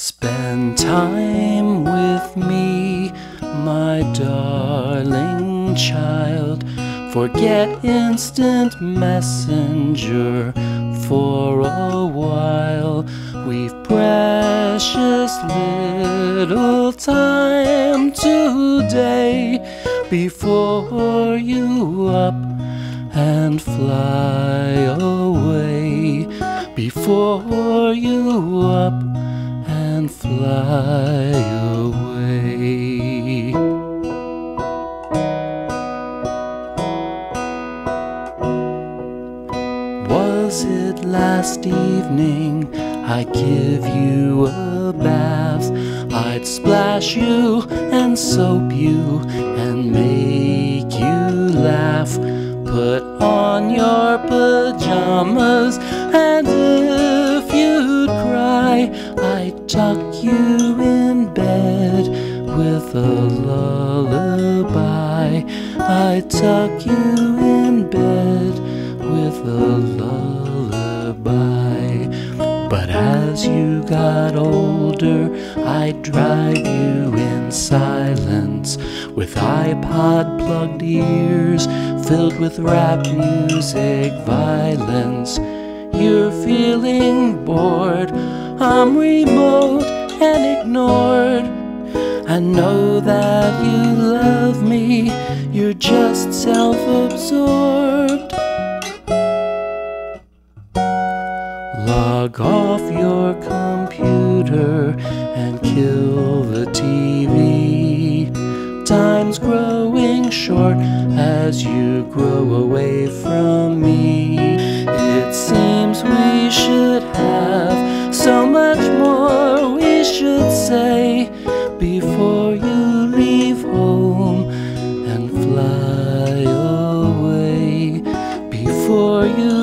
Spend time with me, my darling child. Forget instant messenger for a while. We've precious little time today before you up and fly away. Before you up and fly away. Was it last evening I give you a bath? I'd splash you and soap you and make you laugh. Put on your pajamas and if you'd cry, tuck you in bed with a lullaby. I'd tuck you in bed with a lullaby. But as you got older, I'd drive you in silence with iPod plugged ears filled with rap music violence. You're feeling bored, I'm remote and ignored. I know that you love me, you're just self absorbed. Log off your computer and kill the TV. Time's growing short as you grow away from me. for you.